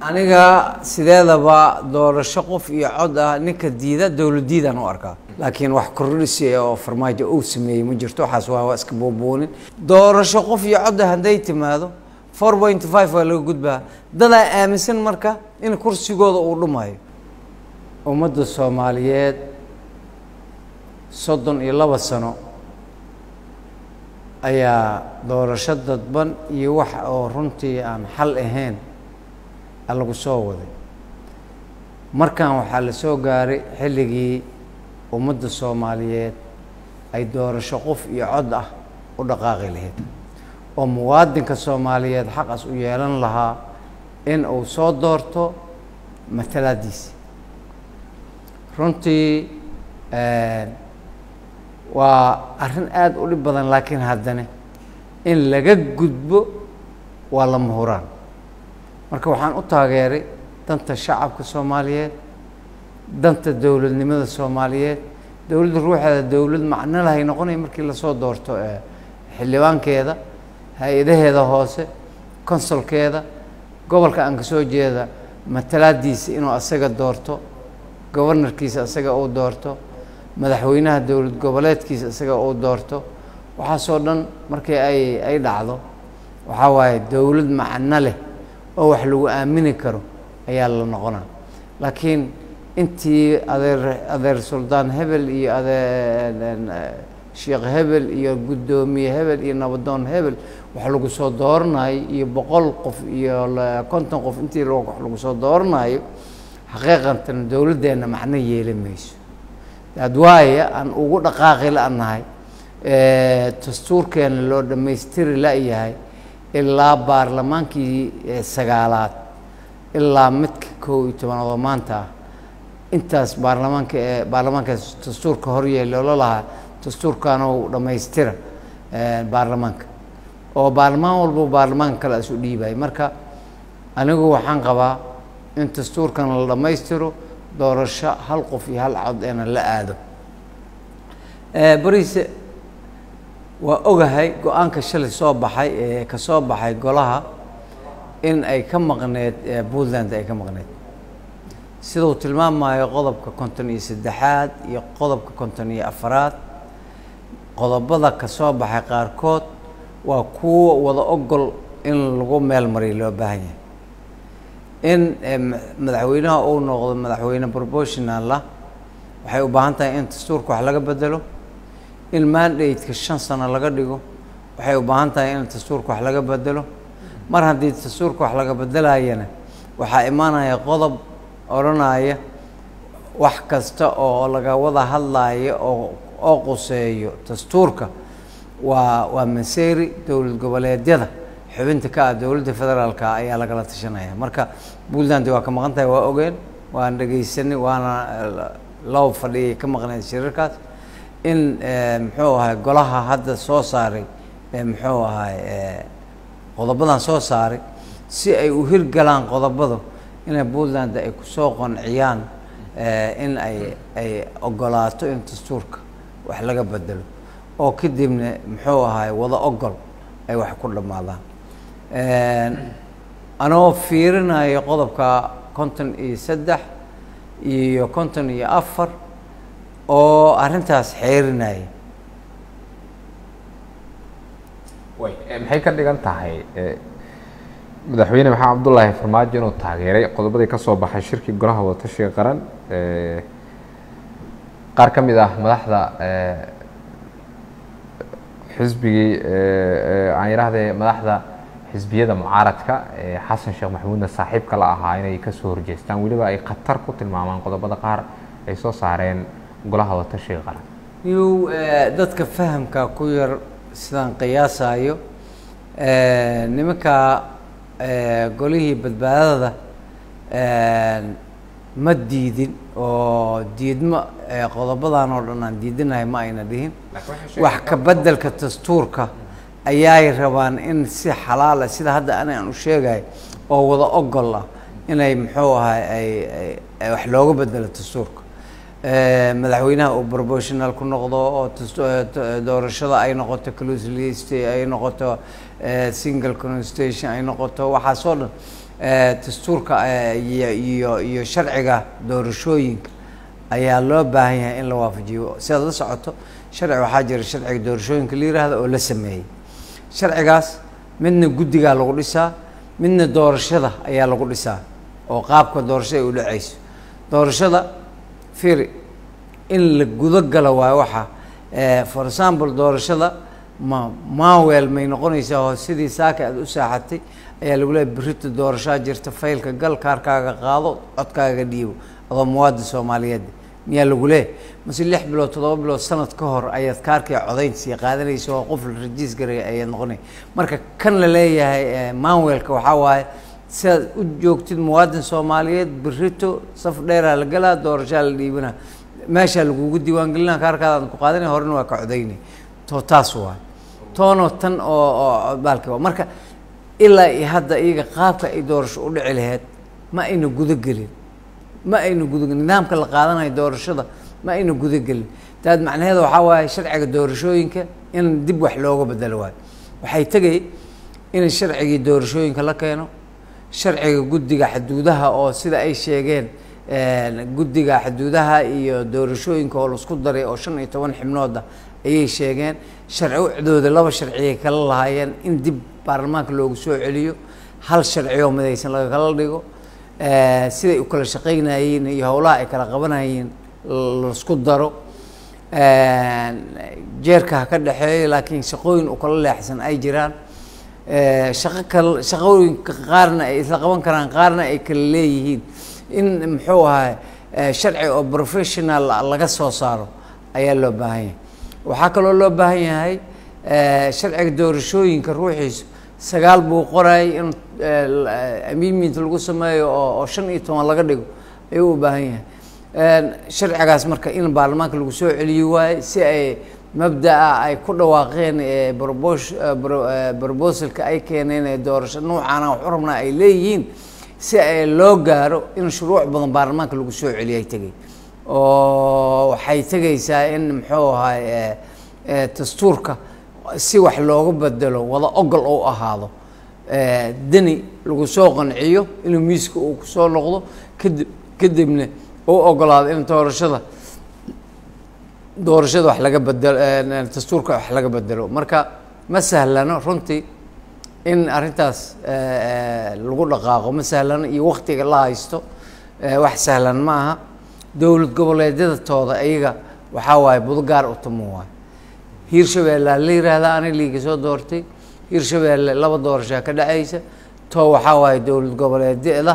aniga sideedaba doorasho qof iyo cod ah ninka diida dowladiidaan u arkaa. Laakiin wax kordhisi oo farmaajo uu sameeyey ma jirto waxaas waa waa iska buubuunin doorasho qof iyo cod ah hadday timaado four point five waa laga gudbaa. Dadaa aaminsan marka in kursigooda uu dhumayo. Ummadda soomaaliyeed soddon iyo laba sano ayaa doorasho dadban iyo wax oo runtii aan xal ahayn lagu soo waday. Markan waxaa la soo gaaray xilligii ummadda soomaaliyeed ay doorasho qof iyo cod ah u dhaqaaqi lahayd oo muwaadinka soomaaliyeed xaqas u yeelan lahaa in uu soo doorto matalaadiisa runtii waa arrin aada u dhib badan laakiin haddana in laga gudbo waa lama huraan marka waxaan u taageeray danta shacabka soomaaliyeed danta dowladnimada soomaaliyeed. Dowladda ruuxeeda dowlad macno lahay noqonaya markii la soo doorto xildhibaankeeda hay'adaheeda hoose consolkeeda gobolka aan ka soo jeeda matalaadiisa inuu asaga doorto gobarnarkiisa asaga uu doorto madaxweynaha dowlad goboleedkiisa isaga uu doorto. Waxaasoo dhan markii ay ay dhacdo waxaa waaye dowlad macno leh oo wax lagu aamini karo ayaa la noqonaa. Laakiin intii adeer adeer suldaan hebel iyo adeer sheekh hebel iyo guddoomiye hebel iyo nabadoon hebel wax lagu soo dooranayo iyo boqol qof iyo konton qof intii wax lagu soo dooranayo xaqiiqatan dowladdeenna macno yeeli mayso. Adwaaya aan ugu dhaqaaqi la-nahay dastuurkeena loo dhammaystiri la-yahay ilaa baarlamaankii sagaalaad ilaa midka kow iyo tobanaad oo maanta ah intaas baarlamaanka ee baarlamaankaas dastuurka horyeeloola lahaa dastuurkaanoo dhammaystira baarlamaanka oo baarlamaan walbo baarlamaanka kale isu dhiibay. Marka anigu waxaan qabaa in dastuurkan la dhammaystiro doorasho hal qof iyo hal cod eena la aado. Bariise waa ogahay go'aanka shalay soo baxay ee ka soo baxay golaha in ay ka maqneed puntland ay ka maqneed. Siduu tilmaamayo qodobka konton iyo saddexaad iyo qodobka konton iyo afaraad qodobada ka soo baxay qaarkood waa kuwa wada ogol in lagu meel mariyo loo baahan yahay. In madaxweynaha uu noqdo madaxweyne proportional ah waxay u baahan tahay in dastuurka wax laga bedelo in mandate-ka shan sano laga dhigo waxay u baahan tahay in dastuurka wax laga bedelo. Mar haddii dastuurka wax laga bedelayana waxaa imaanaya qodob odhanaya wax kasta oo laga wada hadlayo oo oo quseeyo dastuurka waa waa maseeri dowlad goboleedyada. Xubinta ka ah dowladda federaalka ayaa lagala tashanaya. Marka puntland waa ka maqan tahay waa ogeen waan dhegaysanay waana laba fadhiyay ka maqnayd shirarkaas in muxuu ahay golaha hadda soo saaray muxuu ahay qodobadan soo saaray si ay u hirgalaan qodobadu inay puntland ay ku soo qanciyaan in ay ay ogolaato in dastuurka wax laga bedelo. Oo kadibna muxuu ahay wada ogol ay wax ku dhammaadaan anoo fiirinayo qodobka konton iyo saddex iyo konton iyo afar oo arrintaas xeerinaya way maxay ka dhigan tahay madaxweyne maxamed cabdullaahi farmaajo inuu taageeray qodobadii ka soo baxay shirkii golaha wadatashiga qaran qaar ka mid ah madaxda xisbigii aan yidhaahdee madaxda xisbiyada mucaaradka xasan sheekh maxamuudna saaxiibka la ahaa inay ka soo horjeestaan weliba ay khatar ku tilmaamaan qodobada qaar ay soo saareen golaha wadatashiga qaran yuu dadka fahamka ku yar sidaan qiyaasayo nimanka golihii badbaadada ma diidin oo diidmo qodobadan oo dhan aan diidinahay ma ayna dhihin. Wax ka bedelka dastuurka ayaay rabaan in si xalaala sida hadda ani aan u sheegayo oo wada ogol ah inay muxuu ahay ay wax looga bedelo dastuurka madaxweynaha uu proportional ku noqdo oo doorashada ay noqoto close list ay noqoto single constitution ay noqoto waxaasoo dhan dastuurka iyo iyo sharciga doorashooyinka ayaa loo baahan yahay in la waafajiyo. Sidaad la socoto sharci waxaa jira sharciga doorashooyinka la yiraahdo oo la sameeyey. Sharcigaas midna guddigaa lagu dhisaa midna doorashada ayaa lagu dhisaa oo qaabka doorashada ay u dhacayso. Doorashada fiiri in la gudo galo waayo waxa for example doorashada ma mawel may noqonaysaa oo sidii saaka aad u saaxatay ayaa lagu leehay berita doorashaa jirta faylka gal kaarkaaga qaado codkaaga dhiibo adoo muwaadin soomaaliyeed miyaa lagu leehay mase lix bilood toddoba bilood sanad ka hor ayaad kaarkii codaynsiya qaadanaysa oo qof rajiis garaya ayaad noqonay marka kan la leeyahay manuelka waxaa waaye sidaad u joogtid muwaadin soomaaliyeed berito saf dheeraa la galaa doorashaa la dhiibana. Meeshaa lagugu diiwaangelina kaarkaadaan ku qaadanay horena waa ka codaynay to taas waay toonoo tan oo baalki marka ilaa iyo hadda iyaga qaabka ay doorasho u dhici laheyd ma ayna gudagelin ma ayna gudagelin nidaamka la qaadanayo doorashada ma ayna gudagelin daad macnaheeda waxaa waaye sharciga doorashooyinka in dib wax looga bedelo waayo waxay tegay in sharcigii doorashooyinka la keeno sharciga guddiga xuduudaha oo sida ay sheegeen guddiga xuduudaha iyo doorashooyinka oo la isku daray oo shan iyo toban xibnooda ayay sheegeen. Sharci ucdooda laba sharciyay kala lahaayeen in dib baarlamaanka loogu soo celiyo hal sharci oo midaysan lagakala dhigo siday u kala shaqaynayeen iyo howlaha ay kala qabanayeen la isku daro. Jeerka ha ka dhexeeyo laakiin shaqooyin u kala leexsan ay jiraan shaqo kal shaqooyinka qaarna ay isla qaban karaan qaarna ay kala leeyihiin. In muxuu ahay sharci oo professional laga soo saaro ayaa loo baahan yahay. Waxaa kaloo loo baahan yahay sharciga doorashooyinka ruuxiisu. Sagaal buu qorayay in amendment lagu sameeyo oo shan iyo toban laga dhigo. Ayuu u baahan yahay. Sharcigaas marka in baarlamaanka lagu soo celiyo waaye si ay mabdaa ay ku dhawaaqeen probos proposalka ay keeneen ee doorasho nuucaana waxu rabnaa ay leeyihiin si ay loo gaaro in shuruuc badan baarlamaanka lagu soo celiyo ay tegay oo waxay tegaysaa in muxuu ahay dastuurka si wax looga bedelo wada ogol ou ahaado. Deni lagu soo qanciyo inuu miiska uu ku soo noqdo kadib kadibna u ogolaado in doorashada doorashada wax laga bedelo dastuurka wax laga bedelo. Marka ma sahlano runtii in arrintaas lagu dhaqaaqo. Ma sahlano iyo waktiga la haysto wax sahlan ma aha dowlad goboleedyada tooda iyaga waxaa waaye budgaar u tamo waayo hiirshabeellea la yiraahdaa ani liiga soo doortay hiirshabeelle laba doorashaa ka dhacaysa. Too waxaa waaye dowlad goboleedyada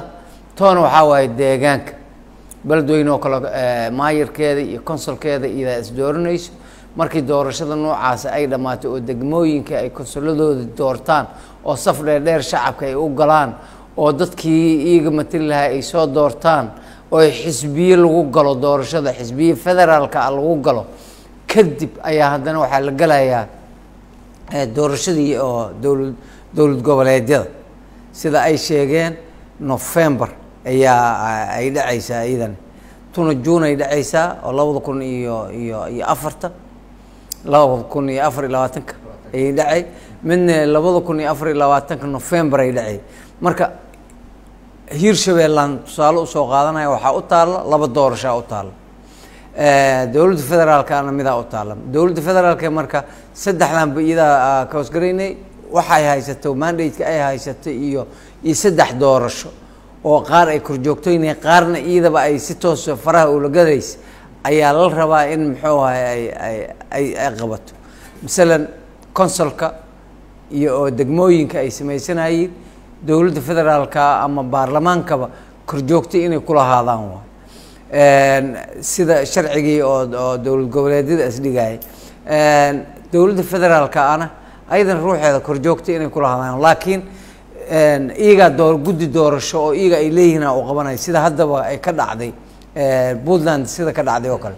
toona waxaa waaye deegaanka beledweyne oo kale maayarkeeda iyo konsolkeeda iyadaa is dooranayso markii doorashada noocaasi ay dhammaatay oo degmooyinka ay konsoladooda doortaan oo saf dheerdheer shacabka ay u galaan oo dadkii iyaga matali lahaa ay soo doortaan oo xisbiye lagu galo doorashada xisbiye federaalka ah lagu galo kadib ayaa haddana waxaa la gelayaa doorashadii oo dowlad dowlad goboleedyada. Sida ay sheegeen november ayaa ay dhacaysaa iyadan tuna juun ay dhacaysaa oo labada kun iyo iyo iyo afarta. Labada kun iyo afar iyo labaatanka ayay dhacay. Midna labada kun iyo afar iyo labaatanka november ay dhacay. Marka hiirshabeellaan tusaale u soo qaadanaya waxaa u taalla laba doorashaa u taalla dowladda federaalkana midaa u taalla dowladda federaalka marka saddexdanba iyadaa ka hoosgaraynay waxay haysato mandate-ka ay haysato iyo iyo saddex doorasho oo qaar ay korjoogtoynaya qaarna iyadaba ay si toosa faraha ula gadaysa ayaa la rabaa in muxuu ahay ay ay qabato. Masalan consolka iyo oo degmooyinka ay samaysanayeen dowladda federaalka ama baarlamaankaba korjoogtay inay kulahaadaan waay sida sharcigii oo oo dowlad goboleedyada isdhigayay dowladda federaalka ana ayadan ruuxeeda korjoogtay inay kulahaadaan laakiin iyagaa door guddi doorasho oo iyaga ay leeyihiin u qabanaya sida haddaba ay ka dhacday puntland sida ka dhacday oo kale.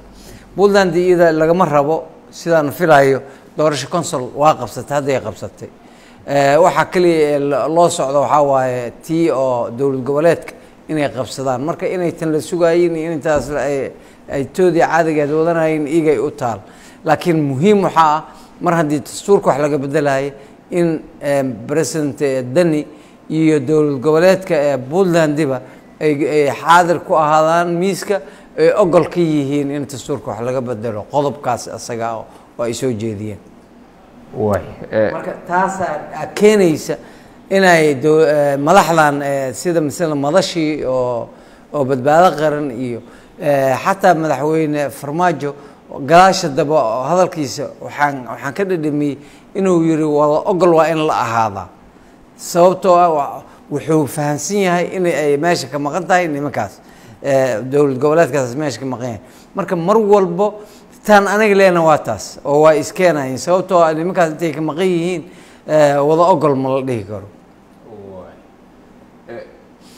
Puntland iyada lagama rabo sidaan filayo doorasho consol waa qabsatay hadday qabsatay. Waxaa keliya loo socdo waxaa waaye tii oo dowlad goboleedka inay qabsadaan. Marka inay tan la sugaayeen iyo intaas ay toodii caadigeed wadanayeen iyagay u taal. Laakiin muhiim waxaa ah mar haddii dastuurka wax laga bedelayo in president deni iyo dowlad goboleedka ee puntlandiba ay xaadir ku ahaadaan miiska ay ogol ka yihiin in dastuurka wax laga bedelo qodobkaas isaga oo ay soo jeediyeen. Eh, marka taasaa keenaysa inay eh, madaxdan eh, sida masala madashii oo oo badbaado qaran iyo xataa madaxweyne farmaajo gadaasha daba hadalkiisa waxaan waxaan ka dhadhamiyey inuu yiri wada ogol waa in la ahaadaa sababtoo ah wuxuu fahamsan yahay in ay meesha ka maqan tahay nimankaas eh, dowlad goboleedkaas meesha ka maqan yahay. Marka mar walbo taan aniga leena waa taas oo waa iskeenayin sababtoo ah nimankaas intay ka maqan yihiin eh, wada ogol ma la dhihi karo.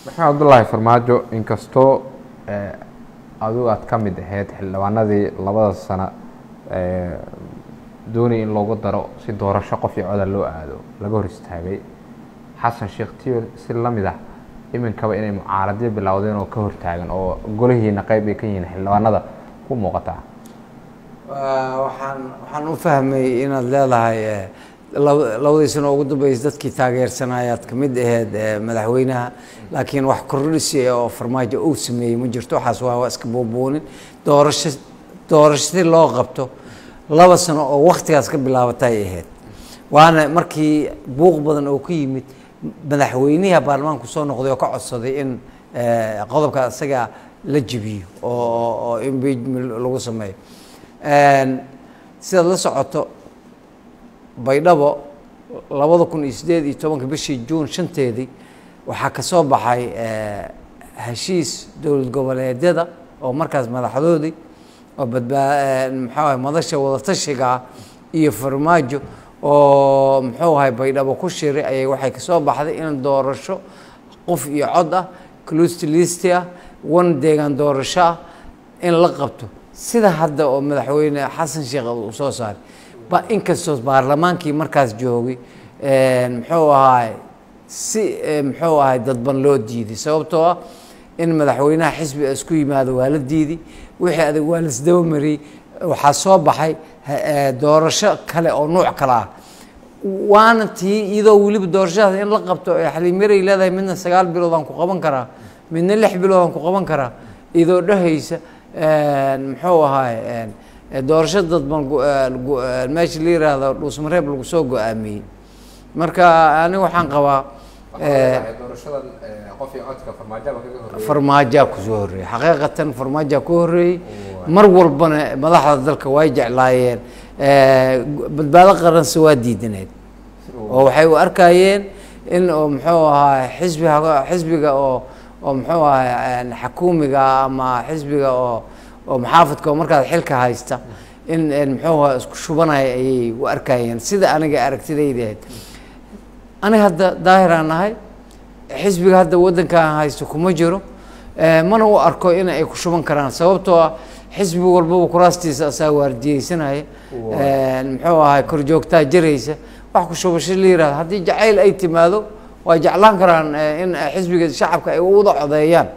Maxamed cabdullaahi farmaajo inkastoo eh, adigu aad ka mid ahayd xildhibaanadii labada sano eh, doonaya in loogu daro si doorasho qof iyo coda loo aado laga hor istaagay xasan sheekh tiir si la mid ah iminkaba inay mucaaradyo bilowdeen oo ka hortaagan oo golihiina qayb ay ka yihiin xildhibaanada ku muuqataa waxaan waxaan u fahmay inaad leedahay eh, laba- labadii sano ugu dambeysay dadkii taageersanayaad ka mid aheyd eh, madaxweynaha. Laakiin wax kordhisi ah oo farmaajo uu sameeyey ma jirto waxaas waa waa iska buubuunin. Doorasho si loo qabto laba sano oo waktigaas ka bilaabatay ay ahayd waana markii buuq badan oo ku yimid madaxweyniha baarlamaanku soo noqday oo ka codsaday in eh, qodobka isaga la jebiyo oo impeachment lagu sameeyo. Een, sidaad la socoto baydhabo labada kun iyo sideed iyo tobanka bishii juun shanteedii waxaa ka soo baxay eh, heshiis dowlad goboleedyada oo markaas madaxdoodii oo badbaa muxuu ahay madasha wadatashiga ah iyo farmaajo oo muxuu ahay baydhabo ku shiray ayay waxay ka soo baxday in doorasho qof iyo cod ah closed list ah wan deegaan doorasho ah in la qabto. Sida hadda oo madaxweyne xasan sheekh uu soo saaray. Ba inkastoo baarlamaankii markaas joogay muxuu ahaay si eh, muxuu ahay dadban loo diiday sababtoo ah in madaxweynaha xisbiga isku yimaado waa la diiday wixii adag waa laisdaba mariyey waxaa soo baxay eh, doorasho kale oo nuuc kale ah. Waana tii iyadoo weliba doorashadaas in la qabto ee xaliimiray leedahay midna sagaal bilood aan ku qaban karaa midna lix bilood aan ku qaban karaa. Iyadoo dhehaysa muxuu ahaay doorasho dadban eh, eh, meesha la yiraahdo dhuusmareeb lagu soo go'aamiyey. Marka aniga waxaan qabaa farmaajaa ku soo horreeyey xaqiiqatan farmaajaa ku horreeyey mar walbana madaxda dalka way jeclaayeen badbaado qaranse waa diidaneed oo waxay u arkayeen in oo muxuu ahaa xisbiga xisbiga oo oo muxuu ahaa xakuumiga ama xisbiga oo oo maxaafadka oo markaas xilka haysta in muxuu ahaa isku shubanaya ayay u arkayeen sida aniga aragtidayda ahayd aniga hadda daahiraan nahay xisbiga hadda waddankan haysto kuma jiro. Eh, mana u arko in ay ku shuban karaan. Sababtoo ah xisbi walbaba kuraastiisa asaa waardiyeysanaya Eh, muxuu ahay korjoogtaa jiraysa. Wax ku shubasho la yiraahdo haddii jacayl ay timaado waa jeclaan karaan eh, in xisbiga shacabka ay wada codeeyaan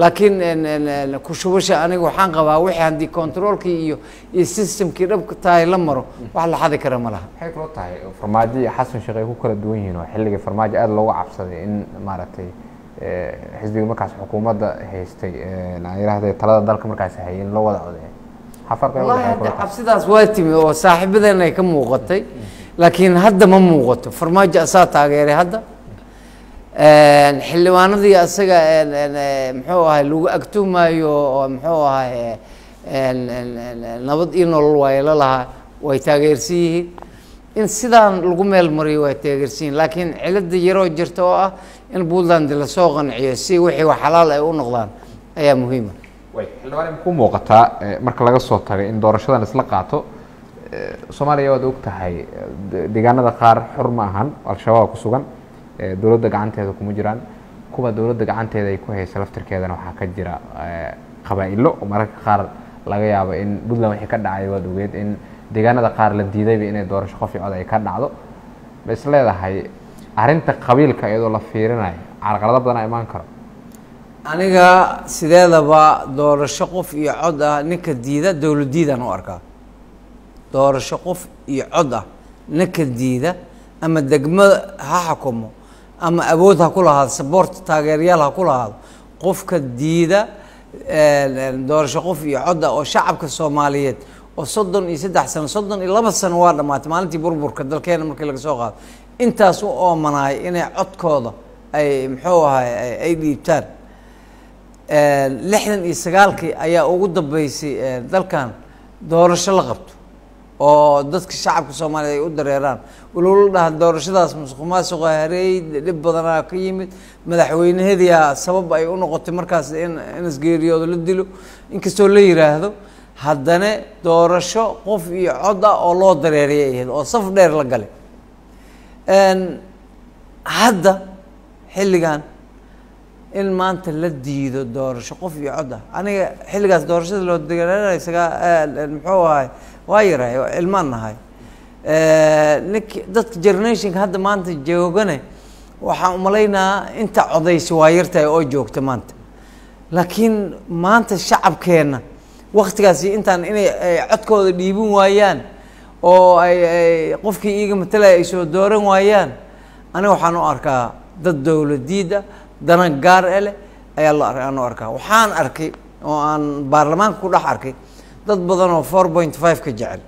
laakiin en- en- en, ku shubasha aniga waxaan qabaa wixii haddii controolkii iyo iyo systemkii dhabka tahay la maro wax la xadi kara ma laha. Maxay kaloo tahay farmaajo iyo xasan sheekh ay ku kala duwan yihiin oo xilligii farmaajo aada looga cabsaday in maaragtay eh, xisbiga markaas xukuumadda haystay eh, aan talada dalka markaas hayay in loo wada codeeyo cabsidaas waa timi oo saaxiibadeena ay ka muuqatay laakiin hadda ma muuqato. Farmaajo asaa taageeray hadda xildhibaanadii asaga muxuu ahay lagu agtumayo oo muxuu ahay nabad iyo nolol waayla lahaa way taageersan yihiin. In sidaan lagu meel mariyo way taageersan yihiin laakiin cilada yaroo jirta oo ah in puntland la soo qanciyo si wixii wax xalaal ay u noqdaan ayaa muhiima. Xildhibaan ku muuqataa eh, marka laga soo tagay in doorashadan isla qaato eh, soomaaliya waad og tahay eh, de- deegaanada qaar xor ma ahan al-shabaab ku sugan dowladda gacanteeda kuma jiraan kuwa dowladda gacanteeda ay ku haysa laftirkeedana waxaa ka jira qabaa'ilo mararka qaar laga yaabo in puntland wixii ka dhacay waad ogeed in deegaanada qaar la diidayba inay doorasho qof iyo cod ay ka dhacdo ma is leedahay arrinta qabiilka iyadoo la fiirinayo carqalado badan imaan karo aniga sideedaba doorasho qof iyo cod ah ninka diida dowladiidaan u arkaa doorasho qof iyo cod ah ninka diida ama degmo ha xukumo ama awood ha ku lahaado sabort taageeryaal ha ku lahaado qofka diida doorasho qof iyo codda oo shacabka soomaaliyeed oo soddon iyo saddex sano soddon iyo laba sano waa dhammaatay maalintii burburka dalkeena markii laga soo qaado. Intaas u oomanaay inay codkooda ay muxuu ahay ay dhiibtaan. Lixdan iyo sagaalkii ayaa ugu dambeysay dalkan doorasho la qabto oo dadka shacabka soomaaliya ay u dareeraan. Walowla dhaha doorashadaas musuq maasuqa hareey dhib badanaa ka yimid. Madaxweynehediyaa sabab ay u noqotay markaas in in isgeeriyooda la dilo inkastoo la yiraahdo haddana doorasho qof iyo cod ah oo loo dareeriyay ahayd oo saf dheer la galay. Hadda xilligan in maanta la diido doorasho qof iyo cod ah aniga xilligaas doorashada loo dareeranay sagaa muxuu ahay waa yarahay ilmaan nahay. Nink dadka generationka hadda maanta joogane waxaan umalaynayaa inta codaysa waa yartahay oo joogta maanta. Laakiin maanta shacabkeenna waktigaasi intaan inay codkooda dhiibin waayaan oo ay ay qofkii iiga matalaya ay soo dooran waayaan aniga waxaan u arkaa dad dowladiida dana gaar e leh ayaa la u arkaa. Waxaan arkay oo aan baarlamaanka ku dhex arkay dad badan oo four point five ka jecel.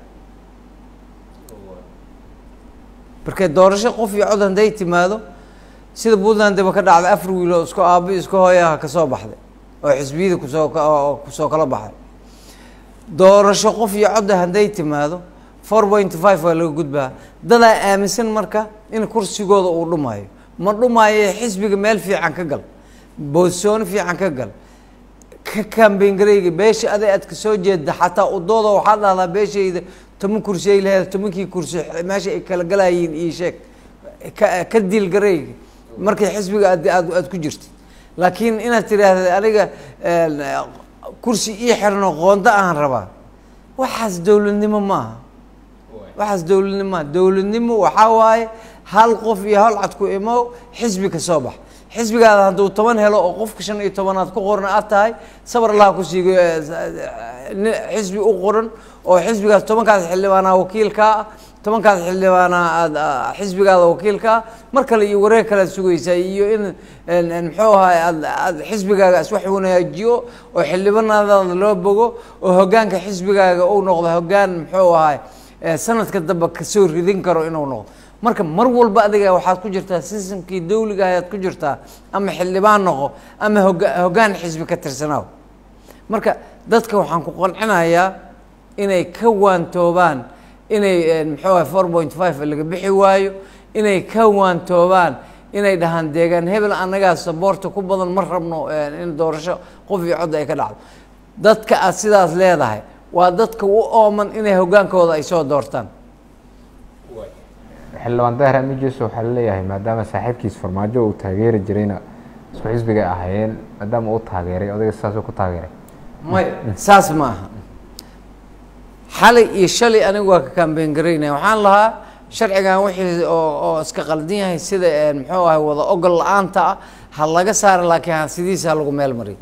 Markee doorasho qof iyo cod hadday timaado sida puntland daba ka dhacday afar wiil oo isku aabi isku hooyaha ka soo baxday oo xisbiyada ku soo ku soo kala baxday. Doorasho qof iyo codda hadday timaado four point five waa laga gudbaa. Dadaa aaminsan marka in kursigooda uu dhumaayo ma dhumaayo xisbiga meel fiican ka gal boosoono fiican ka gal ka kambeyn gareyga beesha aday aad ka soo jeeda xataa udooda waxaa dhahdaa beeshayda toban kursi ay laheed tobankii kursi meesha ay kala galayiin io sheeg ka gareyga markay xisbiga aad ku jirtid. Laakiin inaad tiraahda aniga kursi ii xirno qoonda aan rabaa. Waxaas dowladnimo maaha. Waxaas dowladnimo maaha. Dowladnimo waxaa waaye hal qof iyo hal cad ku imow xisbi ka soo bax xisbigaada hadduu toban helo oo qofka shan iyo tobanaad ku qoran aad tahay sabar allaha ku siigo xisbi u qoran oo xisbigaas tobankaas xildhibaanaa wakiilkaa ah tobankaas xildhibaanaa aad xisbigaada wakiilka ah mar kale iyo wareeg kale ad sugaysaa iyo in muxuu ahay aad aad xisbigaaga iswax wanaajiyo oo xildhibaanadaada loo bogo oo hoggaanka xisbigaaga uu noqdo hoggaan muxuu ahay sanadka dambe ka soo ridin karo inuu noqdo marka mar walba adiga waxaad ku jirtaa sistamkii dawliga ayaad ku jirtaa ama xildhibaan noqo ama hoga hoggaan xisbi ka tirsanaaw marka dadka waxaan ku qancinayaa inay ka waantoobaan inay muxuu ahay four point five laga bixi waayo inay ka waantoobaan inay dhahaan deegaan hebel annagaa saboorta ku badan ma rabno in doorasho qof iyo codda ay ka dhacdo. Dadka aad sidaas leedahay waa dadka u ooman inay hoggaankooda ay soo doortaan xildhibaan dahir amijes waxaa la leeyahay maadaama saaxiibkiis farmaajo uu taageeri jirayna isku xisbiga ay ahaayeen maadaama uu taageeray odayga saasuu ku taageeray. May saas ma aha xalay iyo shalay anigu waa ka kambeyn garaynaya. Waxaan lahaa sharcigan wixii oo iska qaldan yahay sida muxuu ahay wada ogol la'aanta ah ha laga saara laakiin ha sidiisa lagu meel mariyo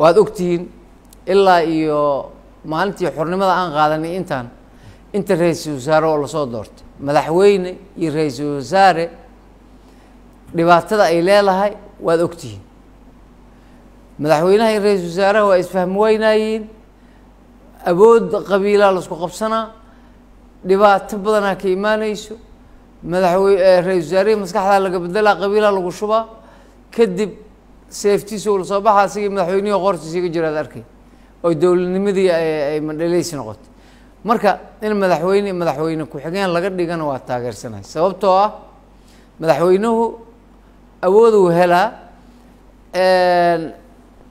waad ogtihiin ilaa iyo maalintii xornimada aan qaadanay intaan inta ra'iisul wasaare oo la soo doortay. Madaxweyne iyo ra'iisul wasaare dhibaatada ay leedahay waad ogtihiin. Madaxweynaha iyo ra'iisul wasaaraha waa isfahmi awood qabiilaa la isku qabsanaa. Dhibaato badanaa ka imaaneyso madaxwe ra'isul wasaarihii maskaxdaa laga bedelaa qabiilaa lagu shubaa. Kadib seeftiisa ula soo baxa asigii madaxweynihii qoortiisiga jiraad arkay. Oo dowladnimadii ay mandhaleysi noqotay marka in madaxweyne madaxweyne ku-xigeen laga dhigana waa taageersanahay sababtoo ah madaxweynuhu awooduu helaa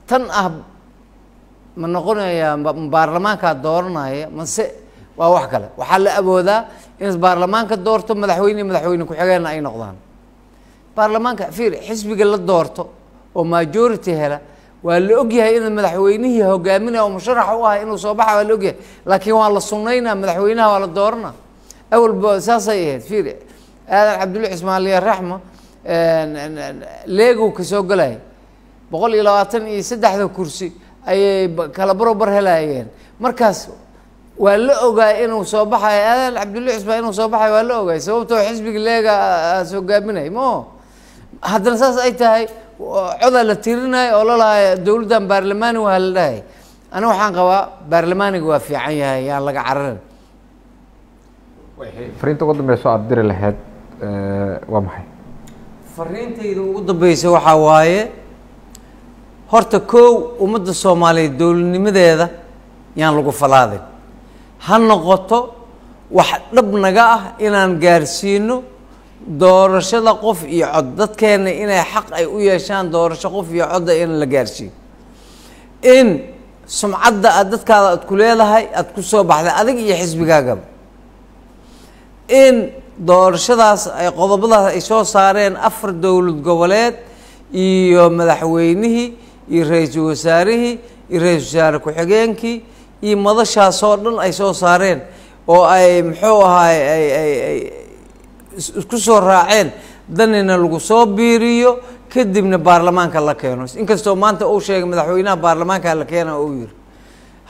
tan ah ma noqonayaa baarlamaankaa dooranaya mase waa wax kale. Waxaa la awoodaa in baarlamaanka doorto madaxweyne madaxweyne ku-xigeenna ay noqdaan. Baarlamaanka fiir xisbiga la doorto oo majority hela waa la ogyahay in madaxweynihii hogaaminaya oo musharax u ah inuu soo baxa waa la ogyahay. Laakiin waa la sunnaynaa madaxweynaha waa la doorana awalba saasay ahayd. Fiir aadan cabdulla cismaaliya raxma leegow ka soo boqol iyo labaatan iyo saddexda kursi ayay kala barobar helayeen markaas waa la ogaay inuu soo baxayo aadan cabdulla cusmaan inuu soo baxayo waa la ogaay. Sababtoo xisbiga leega aas hogaaminay mo haddana saas ay tahay codaa la tirinayo oo lalahay dowladdan baarlamaani waa la dhahay. Aniga waxaan qabaa baarlamaaniga waa fiican yahay yaan laga cararin. Fariinta ugu dambeyso aada diri lahayd waa maxay? Fariintayda ugu dambeysa waxaa waaye horta kow ummadda soomaaliyeed dowladnimadeeda yaan lagu falaadin. Ha noqoto wax dhab naga ah inaan gaarsiino doorashada qof iyo cod. Dadkeena inay xaq ay u yeeshaan doorasho qof iyo codda in la gaarsiiyo. In sumcadda aad dadkaada aad ku leedahay aada ku soo baxday adig iyo xisbigaagaba. In doorashadaas ay qodobadaas ay soo saareen afar dowlad goboleed iyo madaxweynihii iyo ra'iisul wasaarihii iyo ra'iisul wasaare ku-xigeenkii iyo madashaas oo dhan ay soo saareen oo ay muxuu ahaay ay ay ay isku soo raaceen danina lagu soo biiriyo kadibna baarlamaanka la keeno. Inkastoo maanta uu sheegay madaxweynaha baarlamaanka la keena uu yiri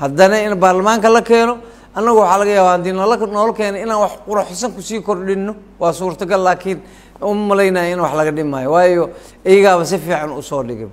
haddana in baarlamaanka la keeno annagu waxaa laga yaaba haddii nala noola keena inaan wax quruxsan ku sii kordhino waa suurtagal laakiin uma malaynaya in wax laga dhimaayo waayo iyagaaba si fiican u soo dhigay